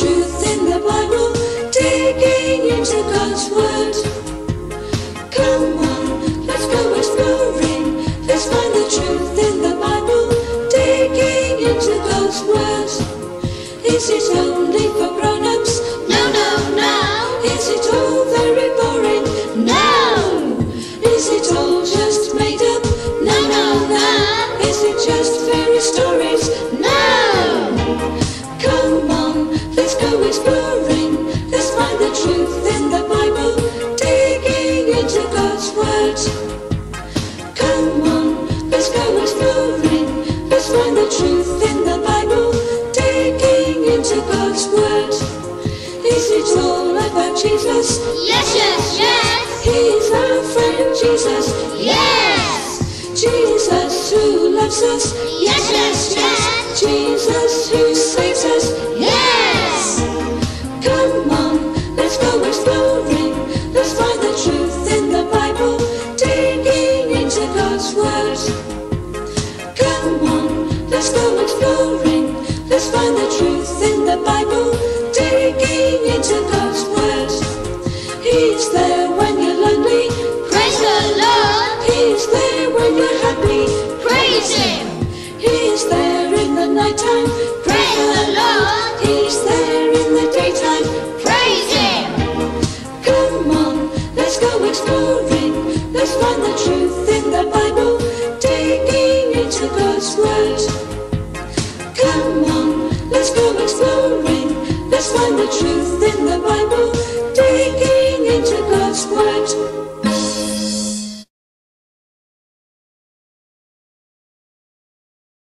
truth in the Bible, digging into God's word. Come on, let's go exploring. Let's find the truth in the Bible, digging into God's word. Is it only for God's word. Is it all about Jesus? Yes, yes, yes. He's our friend Jesus. Yes. Jesus who loves us. Find the truth in the Bible, digging into God's word. He's there. find the truth in the Bible, digging into God's Word.